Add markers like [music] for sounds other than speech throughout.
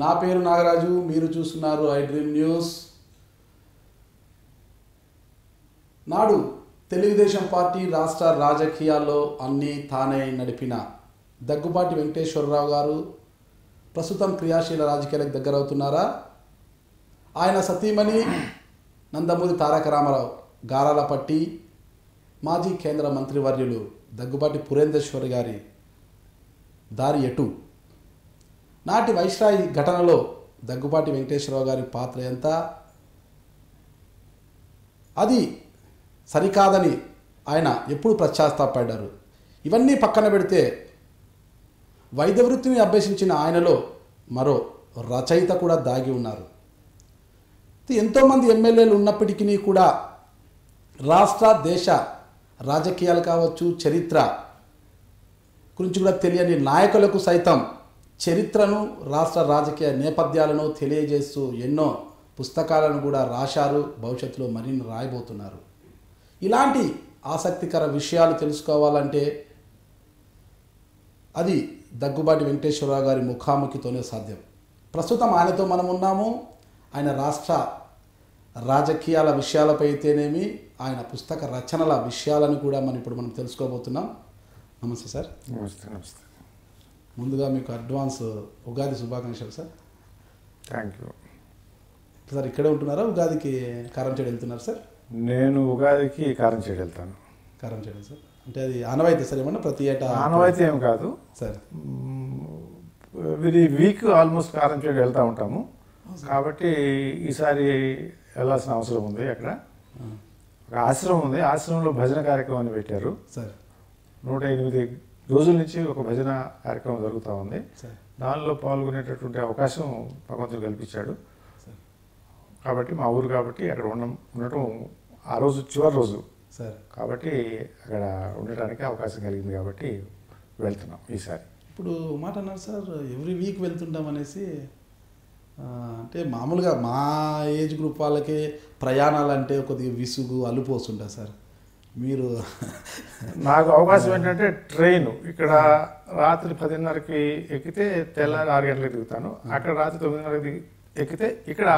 నా పేరు నాగరాజు మీరు చూస్తున్నారు ఐ డ్రీమ్ న్యూస్. నాడు తెలుగుదేశం పార్టీ రాష్ట్ర రాజకీయాల్లో అన్నీ తానే నడిపిన దగ్గుబాటి వెంకటేశ్వరరావు గారు ప్రస్తుతం క్రియాశీల రాజకీయాలకు దగ్గరవుతున్నారా? ఆయన సతీమణి నందమూరి తారక రామారావు గారాలపట్టి మాజీ కేంద్ర మంత్రివర్యులు దగ్గుబాటి పురేందేశ్వరి గారి దారి ఎటు? నాటి వైశ్రాయి ఘటనలో దగ్గుబాటి వెంకటేశ్వరరావు గారి పాత్ర ఎంత? అది సరికాదని ఆయన ఎప్పుడు పశ్చాత్తాపడ్డారు ఇవన్నీ పక్కన పెడితే వైద్య వృత్తిని అభ్యసించిన ఆయనలో మరో రచయిత కూడా దాగి ఉన్నారు. ఎంతోమంది ఎమ్మెల్యేలు ఉన్నప్పటికీ కూడా రాష్ట్ర దేశ రాజకీయాలు కావచ్చు చరిత్ర గురించి కూడా తెలియని నాయకులకు సైతం చరిత్రను రాష్ట్ర రాజకీయ నేపథ్యాలను తెలియజేస్తూ ఎన్నో పుస్తకాలను కూడా రాశారు. భవిష్యత్తులో మరిన్ని రాయబోతున్నారు. ఇలాంటి ఆసక్తికర విషయాలు తెలుసుకోవాలంటే అది దగ్గుబాటి వెంకటేశ్వరరావు గారి ముఖాముఖితోనే సాధ్యం. ప్రస్తుతం ఆయనతో మనం ఉన్నాము. ఆయన రాష్ట్ర రాజకీయాల విషయాలపై అయితేనేమి ఆయన పుస్తక రచనల విషయాలను కూడా మనం ఇప్పుడు మనం తెలుసుకోబోతున్నాం. నమస్తే సార్. నమస్తే నమస్తే. ముందుగా మీకు అడ్వాన్స్ ఉగాది శుభాకాంక్షలు సార్. థ్యాంక్ యూ సార్ ఇక్కడే ఉంటున్నారా? ఉగాదికి కారం చేయడం వెళ్తున్నారు సార్? నేను ఉగాదికి కారం చేయడం వెళ్తాను. కారం చేయడం సార్. అంటే అది ఆనవాయితీ సార్ ఏమన్నా ప్రతి ఏటా? ఆనవాయితీ ఏం కాదు. సార్. ఇది వీక్ ఆల్మోస్ట్ కారం చేయడం వెళ్తూ ఉంటాము. కాబట్టి ఈసారి వెళ్ళాల్సిన అవసరం ఉంది అక్కడ. ఒక ఆశ్రమం ఉంది. ఆశ్రమంలో భజన కార్యక్రమాన్ని పెట్టారు. సార్. నూట ఎనిమిది రోజుల నుంచి ఒక భజన కార్యక్రమం జరుగుతూ ఉంది. దానిలో పాల్గొనేటటువంటి అవకాశం భగవంతుడు కల్పించాడు. సార్. కాబట్టి మా ఊరు కాబట్టి అక్కడ ఉండం ఉండటం ఆ రోజు చివరి రోజు. సార్. కాబట్టి అక్కడ ఉండటానికి అవకాశం కలిగింది కాబట్టి వెళ్తున్నాం ఈసారి. ఇప్పుడు మాట అన్నారు సార్ ఎవ్రీ వీక్ వెళ్తుంటాం అనేసి. అంటే మామూలుగా మా ఏజ్ గ్రూప్ వాళ్ళకి ప్రయాణాలు అంటే కొద్దిగా విసుగు అలుపు వస్తుంటుంది సార్. మీరు నాకు అవకాశం ఏంటంటే ట్రైన్. ఇక్కడ రాత్రి పదిన్నరకి ఎక్కితే తెల్లారి ఆరు గంటలకు దిగుతాను. అక్కడ రాత్రి తొమ్మిదిన్నరకి ఎక్కితే ఇక్కడ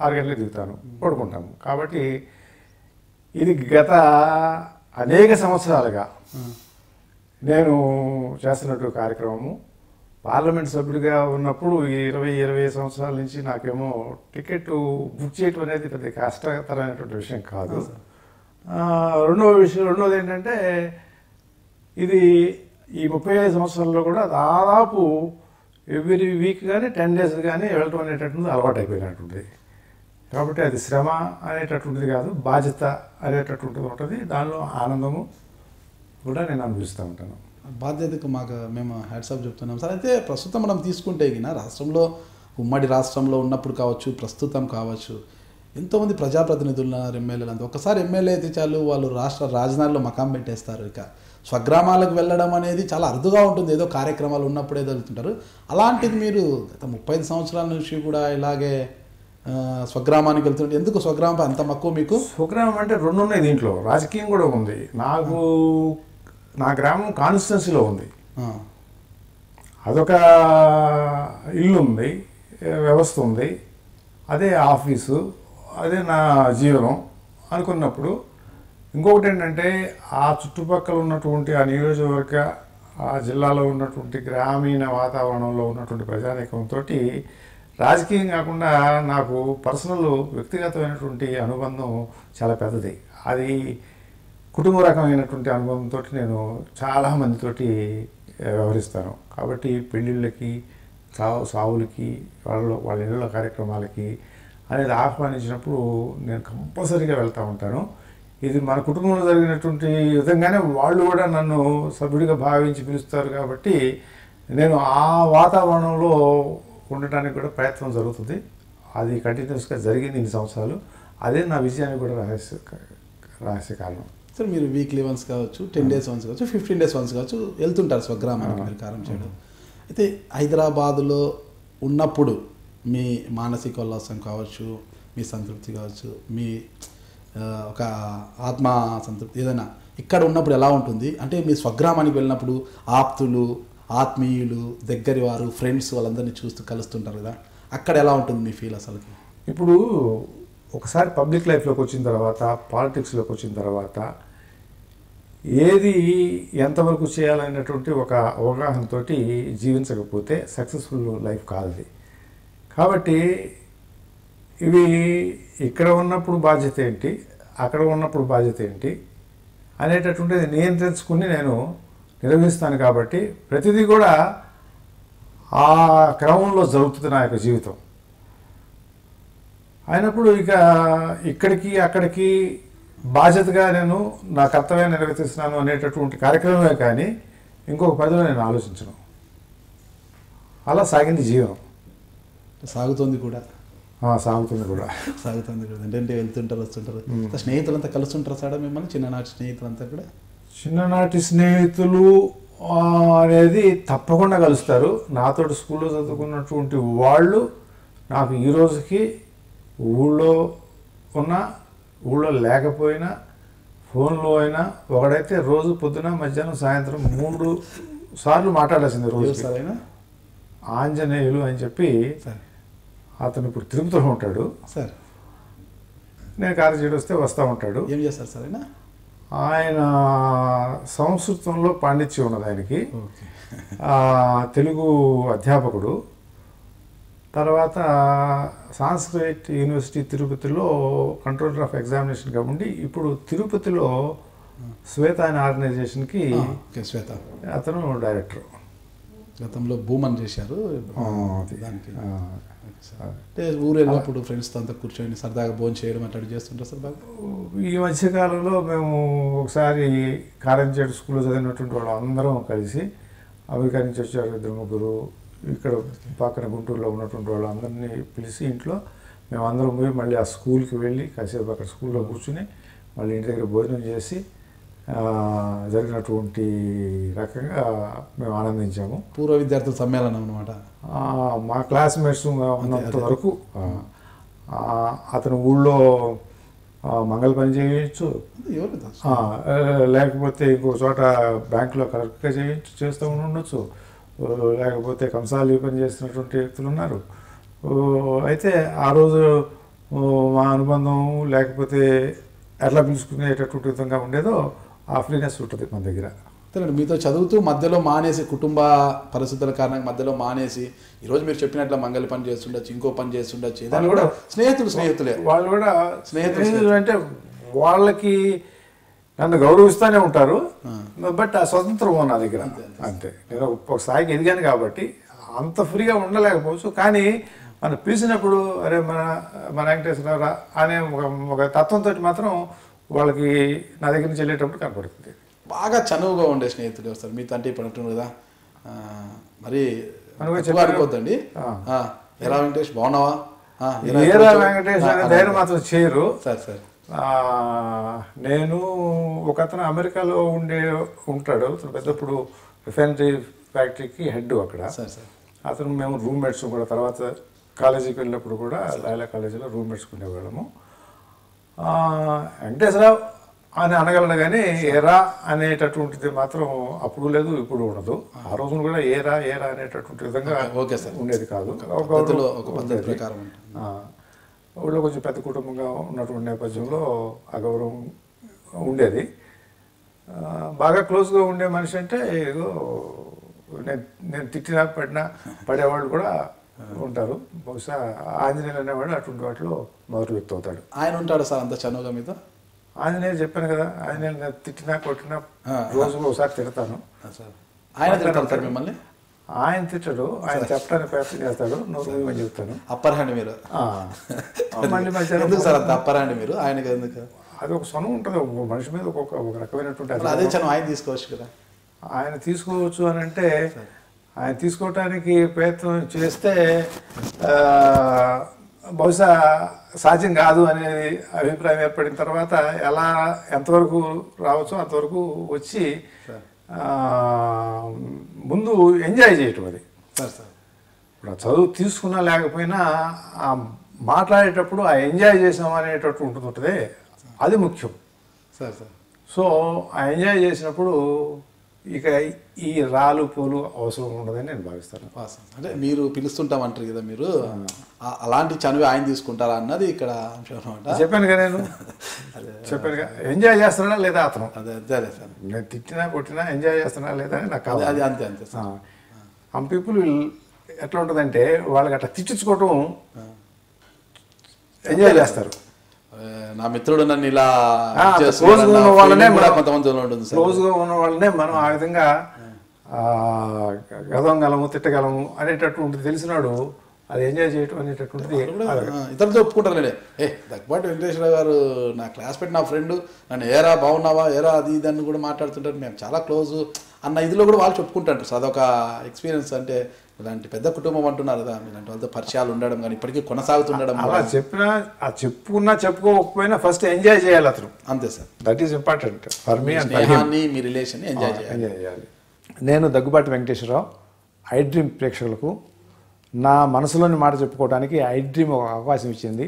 ఆరు గంటలకు దిగుతాను. పడుకుంటాము. కాబట్టి ఇది గత అనేక సంవత్సరాలుగా నేను చేస్తున్నట్టు కార్యక్రమము. పార్లమెంట్ సభ్యుడిగా ఉన్నప్పుడు ఇరవై ఇరవై సంవత్సరాల నుంచి నాకేమో టికెట్ బుక్ చేయటం అనేది పెద్ద కష్టతరమైనటువంటి విషయం కాదు. రెండవ విషయం రెండవది ఏంటంటే ఇది ఈ ముప్పై ఐదు సంవత్సరాల్లో కూడా దాదాపు ఎవ్రీ వీక్ కానీ టెన్ డేస్ కానీ వెళ్ళటం అనేటటువంటిది అలవాటు అయిపోయినట్టుంది కాబట్టి అది శ్రమ అనేటటువంటిది కాదు బాధ్యత అనేటటువంటిది ఉంటుంది. దానిలో ఆనందము కూడా నేను అనుభవిస్తూ ఉంటాను. బాధ్యతకు మాకు మేము హ్యాట్సాప్ చెప్తున్నాం. సార్ అయితే ప్రస్తుతం మనం తీసుకుంటే గిన రాష్ట్రంలో ఉమ్మడి రాష్ట్రంలో ఉన్నప్పుడు కావచ్చు ప్రస్తుతం కావచ్చు ఎంతోమంది ప్రజాప్రతినిధులు ఉన్నారు ఎమ్మెల్యేలు అంతా. ఒకసారి ఎమ్మెల్యే అయితే చాలు వాళ్ళు రాష్ట్ర రాజధానిలో మకాం పెట్టేస్తారు ఇక. స్వగ్రామాలకు వెళ్ళడం అనేది చాలా అరుదుగా ఉంటుంది. ఏదో కార్యక్రమాలు ఉన్నప్పుడే జరుగుతుంటారు. అలాంటిది మీరు గత ముప్పై ఐదు సంవత్సరాల నుంచి కూడా ఇలాగే స్వగ్రామానికి వెళ్తుంటే ఎందుకు స్వగ్రామంపై అంత మక్కువ మీకు? స్వగ్రామం అంటే రెండు ఉన్నాయి దీంట్లో. రాజకీయం కూడా ఉంది. నాకు నా గ్రామం కాన్స్టిట్యున్సీలో ఉంది. అదొక ఇల్లు ఉంది వ్యవస్థ ఉంది. అదే ఆఫీసు. అదే నా జీవనం అనుకున్నప్పుడు ఇంకొకటి ఏంటంటే ఆ చుట్టుపక్కల ఉన్నటువంటి ఆ నియోజకవర్గ ఆ జిల్లాలో ఉన్నటువంటి గ్రామీణ వాతావరణంలో ఉన్నటువంటి ప్రజానీకంతో రాజకీయం కాకుండా నాకు పర్సనల్ వ్యక్తిగతమైనటువంటి అనుబంధం చాలా పెద్దది. అది కుటుంబ రకమైనటువంటి అనుభవంతో నేను చాలా మందితోటి వ్యవహరిస్తాను. కాబట్టి పెళ్ళిళ్ళకి సావు సావులకి వాళ్ళ వాళ్ళ ఇళ్ళ కార్యక్రమాలకి అనేది ఆహ్వానించినప్పుడు నేను కంపల్సరీగా వెళ్తూ ఉంటాను. ఇది మన కుటుంబంలో జరిగినటువంటి విధంగానే వాళ్ళు కూడా నన్ను సభ్యుడిగా భావించి పిలుస్తారు కాబట్టి నేను ఆ వాతావరణంలో ఉండటానికి కూడా ప్రయత్నం జరుగుతుంది. అది కంటిన్యూస్గా జరిగింది ఇన్ని సంవత్సరాలు. అదే నా విజయానికి కూడా రహస్య రహస్య కారణం. సార్ మీరు వీక్లీ వన్స్ కావచ్చు టెన్ డేస్ వన్స్ కావచ్చు ఫిఫ్టీన్ డేస్ వన్స్ కావచ్చు వెళ్తుంటారు స్వగ్రామానికి మీరు కారం చేయడం. అయితే హైదరాబాదులో ఉన్నప్పుడు మీ మానసిక ఉల్లాసం కావచ్చు మీ సంతృప్తి కావచ్చు మీ ఒక ఆత్మ సంతృప్తి ఏదైనా ఇక్కడ ఉన్నప్పుడు ఎలా ఉంటుంది? అంటే మీ స్వగ్రామానికి వెళ్ళినప్పుడు ఆప్తులు ఆత్మీయులు దగ్గరి వారు ఫ్రెండ్స్ వాళ్ళందరినీ చూస్తూ కలుస్తుంటారు కదా? అక్కడ ఎలా ఉంటుంది మీ ఫీల్ అసలుకి? ఇప్పుడు ఒకసారి పబ్లిక్ లైఫ్లోకి వచ్చిన తర్వాత పాలిటిక్స్లోకి వచ్చిన తర్వాత ఏది ఎంతవరకు చేయాలనేటువంటి ఒక అవగాహనతో జీవించకపోతే సక్సెస్ఫుల్ లైఫ్ కాదు కాబట్టి ఇవి ఇక్కడ ఉన్నప్పుడు బాధ్యత ఏంటి? అక్కడ ఉన్నప్పుడు బాధ్యత ఏంటి? అనేటటువంటిది నియంత్రించుకుని నేను నిర్వహిస్తాను కాబట్టి ప్రతిదీ కూడా ఆ క్రమంలో జరుగుతుంది నా యొక్క జీవితం. అయినప్పుడు ఇక ఇక్కడికి అక్కడికి బాధ్యతగా నేను నా కర్తవ్యం నిర్వర్తిస్తున్నాను అనేటటువంటి కార్యక్రమమే కానీ ఇంకొక పదిలో నేను ఆలోచించను. అలా సాగింది జీవనం. సాగుతుంది కూడా. సాగుతుంది కూడా. సాగుతుంది కూడా. ఏంటంటే వెళ్తుంటారు వస్తుంటారు. స్నేహితులంతా కలుస్తుంటారు సార్ మిమ్మల్ని? చిన్ననాటి స్నేహితులంతా కూడా? చిన్ననాటి స్నేహితులు అనేది తప్పకుండా కలుస్తారు. నాతో స్కూల్లో చదువుకున్నటువంటి వాళ్ళు నాకు ఈ రోజుకి ఊళ్ళో ఉన్న ఊళ్ళో లేకపోయినా ఫోన్లో అయినా ఒకడైతే రోజు పొద్దున మధ్యాహ్నం సాయంత్రం మూడు సార్లు మాట్లాడాల్సింది రోజు ఆంజనేయులు అని చెప్పి సార్. అతను ఇప్పుడు తిరుపతిలో ఉంటాడు. సార్. నేను కార్య చేయడం వస్తే వస్తూ ఉంటాడు. ఏం చేస్తారు సార్ అయినా ఆయన సంస్కృతంలో పాండిత్యం ఉన్నది ఆయనకి. తెలుగు అధ్యాపకుడు. తర్వాత సాంస్క్రిట్ యూనివర్సిటీ తిరుపతిలో కంట్రోలర్ ఆఫ్ ఎగ్జామినేషన్గా ఉండి ఇప్పుడు తిరుపతిలో శ్వేత అనే ఆర్గనైజేషన్కి శ్వేత. అతను డైరెక్టర్. గతంలో భూమన్ చేశారు. దానికి. అంటే ఊరు వెళ్ళినప్పుడు ఫ్రెండ్స్తో అంతా కూర్చొని సరదాగా భోజనం చేయడం అట్లాంటి చేస్తుంటారు సార్ బాగా ఈ మధ్యకాలంలో మేము ఒకసారి కారంచేడు స్కూల్లో చదివినటువంటి వాళ్ళు. అందరం కలిసి అమెరికా నుంచి వచ్చారు ఇద్దరు ముగ్గురు. ఇక్కడ పక్కన గుంటూరులో ఉన్నటువంటి వాళ్ళు అందరినీ పిలిచి ఇంట్లో మేము అందరం పోయి మళ్ళీ ఆ స్కూల్కి వెళ్ళి కాసేపు అక్కడ స్కూల్లో కూర్చుని మళ్ళీ ఇంటి దగ్గర భోజనం చేసి జరిగినటువంటి రకంగా మేము ఆనందించాము. పూర్వ విద్యార్థుల సమ్మేళనం అనమాట మా క్లాస్మేట్స్ ఉన్నంత. వరకు అతను ఊళ్ళో మంగళ పని చేయొచ్చు. లేకపోతే ఇంకో చోట బ్యాంకులో కరెక్ట్గా చేయొచ్చు చేస్తూ ఉండొచ్చు. లేకపోతే కంసాలి పని చేస్తున్నటువంటి వ్యక్తులు ఉన్నారు. అయితే ఆ రోజు మా అనుబంధం లేకపోతే ఎట్లా పిలుచుకునేటటువంటి విధంగా ఉండేదో ఆ ఫ్రీనెస్ ఉంటుంది మన దగ్గర. అంతేనండి మీతో చదువుతూ మధ్యలో మానేసి కుటుంబ పరిస్థితుల కారణంగా మధ్యలో మానేసి ఈరోజు మీరు చెప్పినట్లు మంగళ పని చేస్తుండొచ్చు ఇంకో పని చేస్తుండొచ్చు ఏదైనా కూడా స్నేహితులు స్నేహితులే. వాళ్ళు కూడా స్నేహితులు, అంటే వాళ్ళకి నన్ను గౌరవిస్తూనే ఉంటారు. బట్ ఆ స్వతంత్రం నా దగ్గర. అంతే నేను ఒక స్థాయికి ఎదిగాను కాబట్టి అంత ఫ్రీగా ఉండలేకపోవచ్చు కానీ మనం పిలిచినప్పుడు అరే మన మన వెంకటేశ్వరరావు అనే ఒక ఒక తత్వంతో మాత్రం వాళ్ళకి నా దగ్గర నుంచి వెళ్ళేటప్పుడు కనపడుతుంది. బాగా చనువుగా ఉండే స్నేహితులు వస్తారు మీతో అంటే ఇప్పుడు అంటున్నారు కదా. మరి. అనుకోవద్దండి ఎరా వెంకటేష్ బాగున్నావా? ఏరా. వెంకటేష్ అనే. ధైర్యం మాత్రం చేయరు. Sir sir. నేను ఒక అతను అమెరికాలో ఉండే ఉంటాడు. అతను పెద్దప్పుడు రిఫైనరీ ఫ్యాక్టరీకి హెడ్ అక్కడ. Sir sir. అతను మేము రూమ్మేట్స్ కూడా తర్వాత కాలేజీకి వెళ్ళినప్పుడు కూడా లైలా కాలేజీలో రూమ్మేట్స్ ఉండేవాళ్ళము. వెంకటేశ్వరరావు అని అనగలను కానీ ఏరా అనేటటువంటిది మాత్రం అప్పుడు లేదు ఇప్పుడు ఉండదు. ఆ రోజున కూడా ఏరా ఏరా అనేటటువంటి విధంగా ఓకే సార్. ఉండేది కాదు. ఊళ్ళో కొంచెం పెద్ద కుటుంబంగా ఉన్నటువంటి నేపథ్యంలో ఆ గౌరవం ఉండేది. బాగా క్లోజ్గా ఉండే మనిషి అంటే ఏదో నేను నేను తిట్టినా పడినా పడేవాళ్ళు కూడా ఉంటారు. బహుశా ఆంజనేయులు అనేవాడు అటువంటి వాటిలో మొదటి వ్యక్తి అవుతాడు. ఆయన ఉంటాడు సార్ అంత చనువుగా మీతో ఆంజనేయులు చెప్పాను కదా ఆంజనేయులు తిట్టినా కొట్టినా ఆ, రోజుకు ఒకసారి తిడతాను. ఆయన తిడతారు మిమ్మల్ని? ఆయన తిట్టడు ఆయన చెప్పడానికి ప్రయత్నం చేస్తాడు నువ్వు నువ్వు చెప్తాను? అప్పర్ హ్యాండ్ మీరు. మళ్ళీ మధ్యాహ్నం సార్ అంత అప్పర్ హ్యాండ్ మీరు? ఆయనకి ఎందుకు? అది ఒక సొనం ఉంటుంది ఒక మనిషి మీద ఒక్కొక్క ఒక రకమైనటువంటి అదే చనువు ఆయన తీసుకోవచ్చు కదా. ఆయన తీసుకోవచ్చు అని అంటే ఆయన తీసుకోవటానికి ప్రయత్నం చేస్తే బహుశా సాధ్యం కాదు అనేది అభిప్రాయం ఏర్పడిన తర్వాత ఎలా ఎంతవరకు రావచ్చో అంతవరకు వచ్చి ముందు ఎంజాయ్ చేయటం అది. Sir sir. ఇప్పుడు చదువు తీసుకున్నా లేకపోయినా ఆ మాట్లాడేటప్పుడు ఆ ఎంజాయ్ చేసాం అనేటట్టు ఉంటుంది అది ముఖ్యం. Sir sir. సో ఆ ఎంజాయ్ చేసినప్పుడు ఇక ఈ రాలు పూలు అవసరం ఉండదని నేను భావిస్తాను. అంటే మీరు పిలుస్తుంటాం అంటారు కదా మీరు. ఆ- అలాంటి చనువు ఆయన తీసుకుంటారా అన్నది ఇక్కడ అంశం అనమాట చెప్పాను కదా నేను. [laughs] చెప్పాను కదా. ఎంజాయ్ చేస్తున్నాడా లేదా అతను? అదే అదే అదే సార్. నేను తిట్టినా కొట్టినా ఎంజాయ్ చేస్తున్నా లేదా అని నాకు అది అంతే అంతే సార్. సమ్ పీపుల్ ఎట్లా ఉంటుందంటే వాళ్ళకి అట్లా తిట్టించుకోవటం ఎంజాయ్ చేస్తారు. నా మిత్రుడు నన్ను ఇలా ఆ, చేస్తున్నాడు. close గా అన్న ఉన్న వాళ్ళనే మనం- ఉంటుంది క్లోజ్గా ఉన్న వాళ్ళనే మనం ఆ విధంగా ఆ, గదవగలము తిట్టగలము అనేటటువంటి తెలిసినాడు అది ఎంజాయ్ చేయటం అనేటటువంటిది ఇతరులతో ఒప్పుకుంటారు లేడే ఏ దగ్గపాటి వెంకటేశ్వర గారు నా క్లాస్మేట్ నా ఫ్రెండ్ నన్ను ఏరా బాగున్నావా ఏరా అది ఇది అని కూడా మాట్లాడుతుంటారు. మేము చాలా క్లోజ్ అన్న ఇదిలో కూడా వాళ్ళు చెప్పుకుంటారు సో అదొక ఎక్స్పీరియన్స్ అంటే ఇలాంటి పెద్ద కుటుంబం అంటున్నారు కదా ఇలాంటి వాళ్ళతో పరిచయాలు ఉండడం కానీ ఇప్పటికీ కొనసాగుతుండడం అలా చెప్పినా ఆ చెప్పుకున్నా చెప్పుకోకపోయినా ఫస్ట్ ఎంజాయ్ చేయాలి అతను. అంతే sir. That is important for me and స్నేహాన్ని మీ రిలేషన్ ఎంజాయ్ చేయాలి. ఎంజాయ్ చేయాలి. నేను దగ్గుబాటి వెంకటేశ్వరరావు ఐ డ్రీమ్ ప్రేక్షకులకు నా మనసులోని మాట చెప్పుకోవడానికి ఐ డ్రీమ్ ఒక అవకాశం ఇచ్చింది.